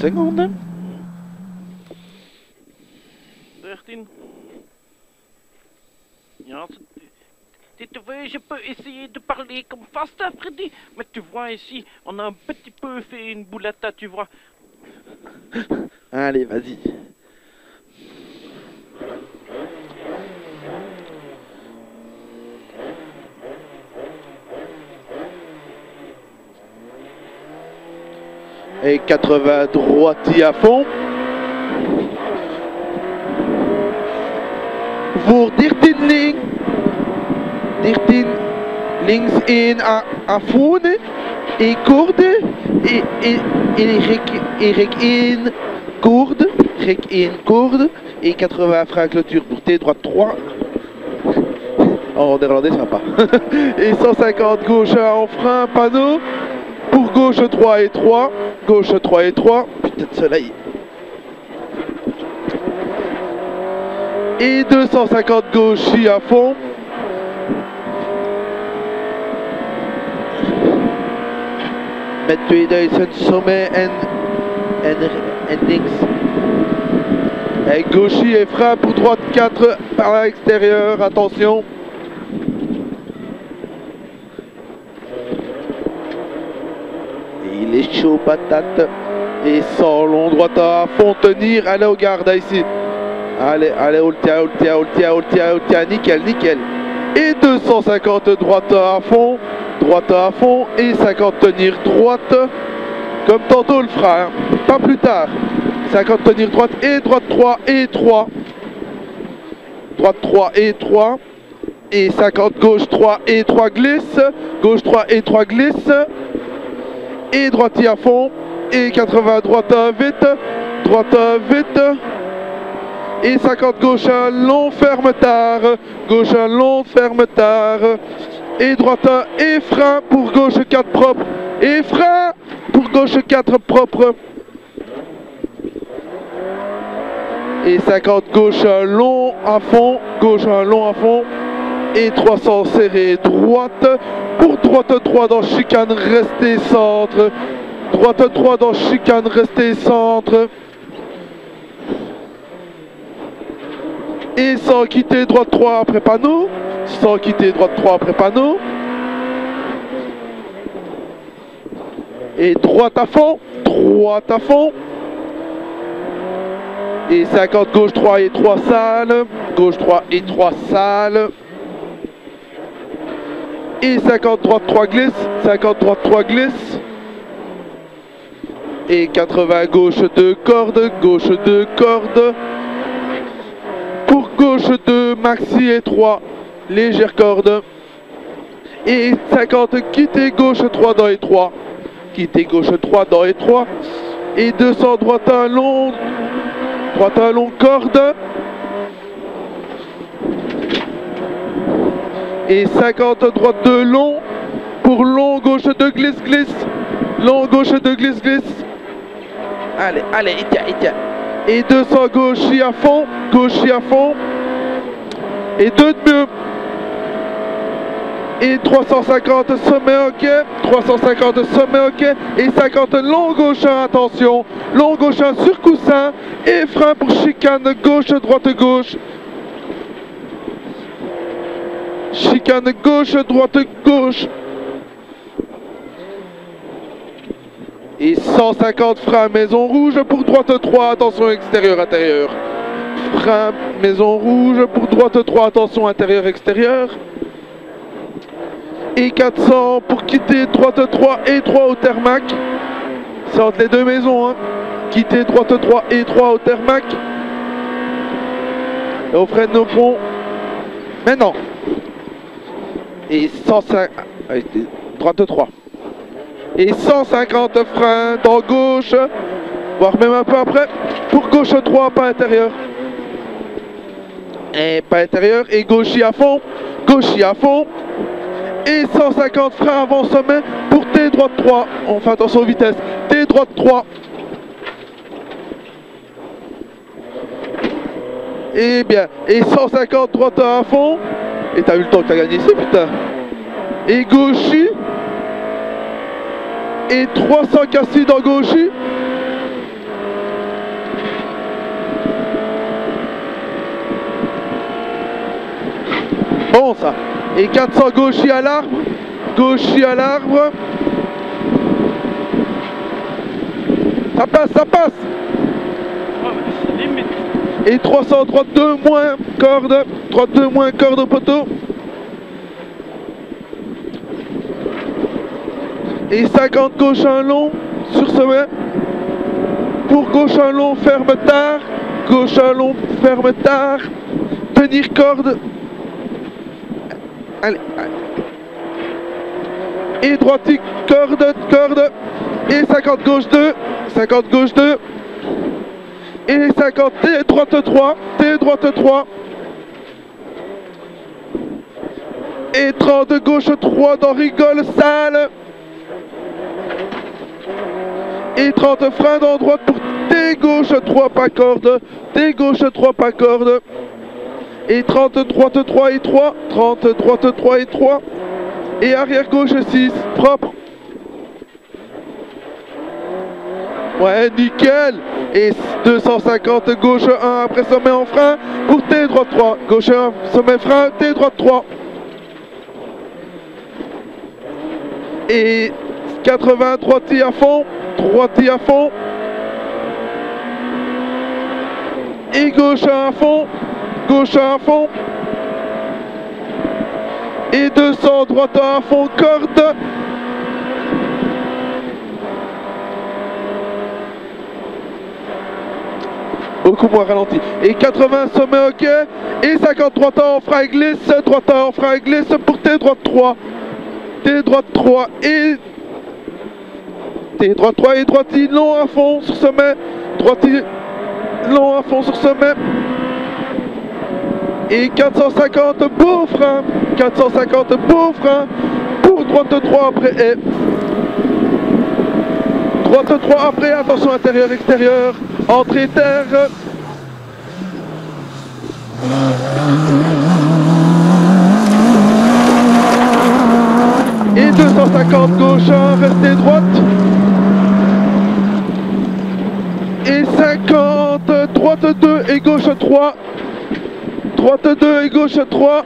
30 secondes. 13. Ja, tu- veux, je peux essayer de parler comme Fast Freddy, mais tu vois ici, on a un petit peu fait une boulette, tu vois. Allez, vas-y. Et 80 droiti à fond. Voor 13 link. 13 links in à, à fond. Et corde. Et, et, et rek, et corde. Rek in corde. Et 80 frein clôture pour T droite 3. En néerlandais, ça et 150 gauche en frein, panneau. Gauche 3 et 3. Gauche 3 et 3. Putain de soleil. Et 250 gauche à fond. Met 2000 sommet en, en, en links. Et gauchy et frein pour droite 4 par l'extérieur, attention. Chaud patate. Et sans long droite à fond tenir. Allez au garde ici. Allez, allez, Ultia, Ultia, Ultia, Ultia, Ultia, nickel, nickel. Et 250 droite à fond, droite à fond et 50 tenir droite, comme tantôt le fera, hein. pas plus tard. 50 tenir droite et droite 3 et 3. Droite 3 et 3. Et 50 gauche 3 et 3 glisse. Gauche 3 et 3 glisse. Et droitier à fond. Et 80 droite vite. Droite vite. Et 50 gauche long ferme tard. Gauche long ferme tard. Et droite et frein pour gauche 4 propre. Et frein pour gauche 4 propre. Et 50 gauche long à fond. Gauche long à fond. Et 300 serré droite. Pour droite 3 dans chicane restez centre. Droite 3 dans chicane restez centre. Et sans quitter droite 3 après panneau. Sans quitter droite 3 après panneau. Et droite à fond. Droite à fond. Et 50 gauche 3 et 3 salles. Gauche 3 et 3 salles. Et 50 droite 3 glisse. 50 droite 3 glisse. Et 80 gauche 2 cordes. Gauche 2 cordes. Pour gauche 2 maxi et 3 légère corde. Et 50 quitter gauche 3 dans les 3. Quitter gauche 3 dans les 3. Et 200 droite 1 long. Droite 1 long corde. Et 50 droite 2 long. Pour long gauche 2 glisse glisse. Long gauche 2 glisse glisse. Allez, allez, et tiens, et tiens. Et 200 gauche à fond. Gauche à fond. Et 2 de mieux. Et 350 sommet ok, 350 sommet ok, et 50 long gauche attention, long gauche sur coussin, et frein pour chicane gauche, droite, gauche. Chicane gauche, droite, gauche. Et 150 frein maison rouge pour droite 3, attention extérieur, intérieur. Frein maison rouge pour droite 3, attention intérieur, extérieur. Et 400 pour quitter droite 3 et 3 au Thermac. C'est entre les deux maisons. Hein. Quitter droite 3 et 3 au Thermac. Et on freine nos ponts. Maintenant. Et 105. allez, Droite 3. Et 150 freins dans gauche. Voire même un peu après. Pour gauche 3, pas intérieur. Et pas intérieur. Et gauche à fond. Gauche à fond et 150 freins avant sommet pour T droite 3. On fait attention aux vitesses. T droite 3. Et bien, et 150 droite à fond. Et t'as eu le temps que t'as gagné ici, putain. Et Gauchy. Et 300 cassis dans Gauchy. Bon ça. Et 400 Gauchy à l'arbre. Gauchy à l'arbre. Ça passe, ça passe et 300 droite 2 moins corde. Droite 2 moins corde au poteau. Et 50 gauche un long sur sommet. Pour gauche un long, ferme tard. Gauche un long, ferme tard. Tenir corde. Allez, allez. Et droite, corde, corde. Et 50 gauche 2. 50 gauche 2. Et 50 T droite 3. T droite 3. Et 30 gauche 3 dans rigole sale. Et 30 frein dans droite pour T gauche 3 pas corde. T gauche 3 pas corde. Et 30 droite 3 et 3. 30 droite 3 et 3. Et arrière gauche 6. Propre. Ouais, nickel Et 250 gauche 1 après sommet en frein pour T droite 3. Gauche 1, sommet frein, T droite 3. Et 80 droite à fond, droite à fond. Et gauche 1 à fond, gauche 1 à fond. Et 200 droite à fond, corde. Moins ralenti. Et 80 sommet ok. Et 53 temps en frein glisse, droite en frein glisse pour T droite 3. T droite 3 et T droite 3 et droite long à fond sur sommet. Droite long à fond sur sommet. Et 450 beau frein. 450 beau frein pour droite 3 après. Et droite 3 après, attention intérieur extérieur. Entrée terre. Et 250 gauche 1, restez droite. Et 50, droite 2 et gauche 3. Droite 2 et gauche 3.